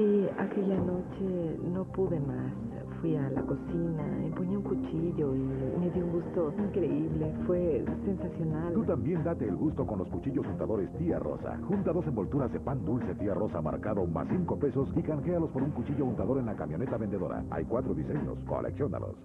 Sí, aquella noche no pude más. Fui a la cocina, empuñé un cuchillo y me dio un gusto increíble. Fue sensacional. Tú también date el gusto con los cuchillos untadores Tía Rosa. Junta dos envolturas de pan dulce Tía Rosa marcado más cinco pesos y canjealos por un cuchillo untador en la camioneta vendedora. Hay cuatro diseños. Colecciónalos.